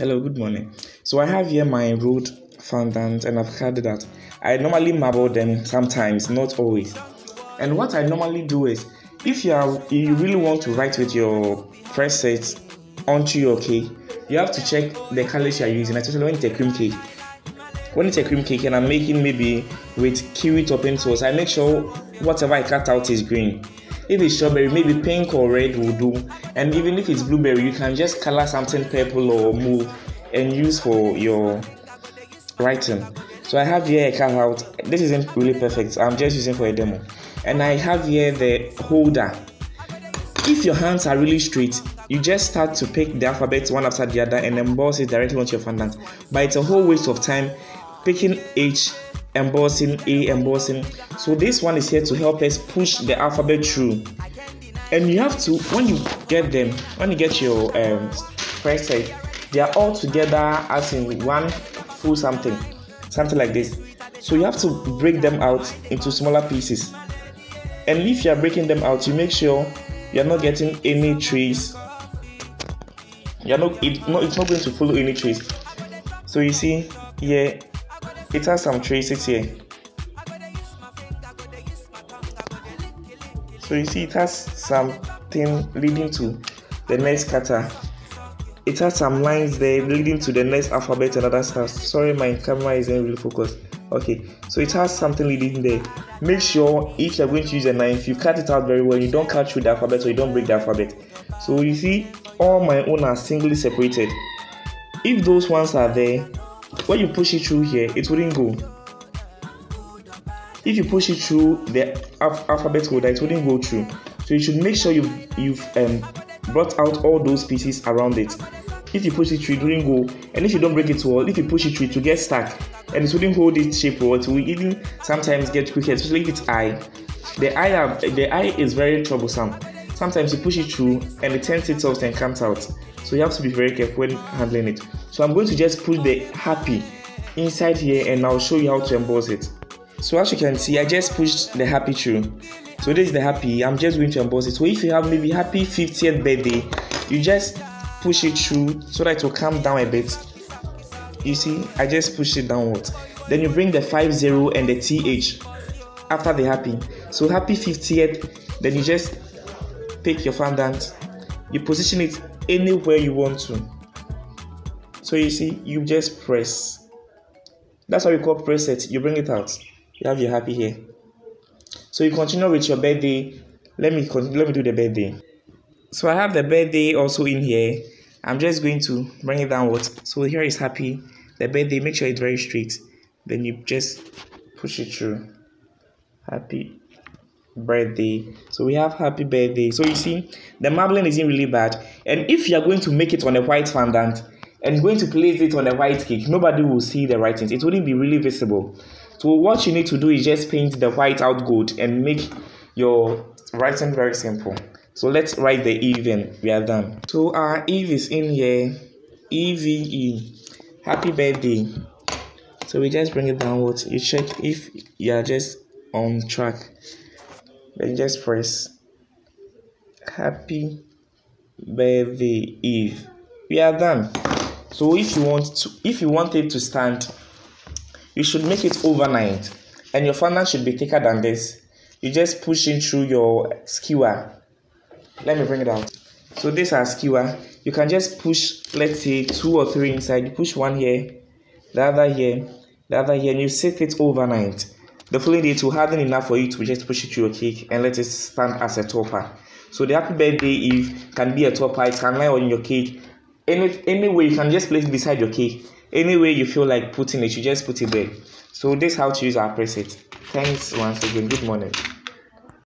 Hello, good morning. So I have here my rolled fondant and I've had that. I normally marble them sometimes, not always. And what I normally do is, if you you really want to write with your press set onto your cake, you have to check the colors you are using, especially when it's a cream cake. When it's a cream cake and I'm making maybe with kiwi topping sauce, I make sure whatever I cut out is green. If it's strawberry, maybe pink or red will do. And even if it's blueberry, you can just color something purple or move and use for your writing. So I have here a cutout. This isn't really perfect. I'm just using for a demo. And I have here the holder. If your hands are really straight, you just start to pick the alphabet one after the other and emboss it directly onto your fondant. But it's a whole waste of time picking H embossing, A embossing. So this one is here to help us push the alphabet through. And you have to, when you get them, when you get your um, first set, they are all together as in one full something, something like this. So you have to break them out into smaller pieces. And if you are breaking them out, you make sure you are not getting any trace. You are not, it, no, it's not going to follow any trace. So you see here, it has some traces here. So you see it has something leading to the next kata. It has some lines there leading to the next alphabet and other stuff. Sorry, my camera isn't really focused. Okay, so it has something leading there. Make sure if you're going to use a knife, you cut it out very well. You don't cut through the alphabet or you don't break the alphabet. So you see, all my own are singly separated. If those ones are there, when you push it through here, it wouldn't go. If you push it through the alphabet holder, it wouldn't go through. So you should make sure you've, you've um, brought out all those pieces around it. If you push it through, it wouldn't go. And if you don't break it well, if you push it through, it will get stuck. And it wouldn't hold its shape or it will even sometimes get crooked, especially if it's I. The I, the I is very troublesome. Sometimes you push it through and it turns itself and comes out. So you have to be very careful when handling it. So I'm going to just put the happy inside here and I'll show you how to emboss it. So as you can see, I just pushed the happy through. So this is the happy, I'm just going to emboss it. So if you have maybe happy 50th birthday, you just push it through so that it will come down a bit. You see, I just push it downwards. Then you bring the 50 and the TH after the happy. So happy 50th, then you just pick your fondant, you position it anywhere you want to. So you see, you just press. That's what we call press set. You bring it out. You have your happy here. So you continue with your birthday. Let me let me do the birthday. So I have the birthday also in here. I'm just going to bring it downwards. So here is happy. The birthday, make sure it's very straight. Then you just push it through. Happy birthday. So we have happy birthday. So you see, the marbling isn't really bad. And if you are going to make it on a white fondant and going to place it on a white cake, nobody will see the writings. It wouldn't be really visible. So what you need to do is just paint the white out gold and make your writing very simple. So let's write the Eve and we are done. So our Eve is in here. EVE. Happy birthday. So we just bring it downwards. You check if you are just on track then just press happy birthday eve. We are done. So if you want to if you want it to stand you should make it overnight. And your fondant should be thicker than this. You just push in through your skewer. Let me bring it out. So this is skewer. You can just push let's say two or three inside. You push one here the other here the other here and you set it overnight the following day, it will harden enough for you to just push it through your cake and let it stand as a topper. So the happy birthday Eve can be a topper. It can lie on your cake. Any any way you can just place it beside your cake. Any way you feel like putting it, you just put it there. So this is how to use our preset. Thanks once again. Good morning.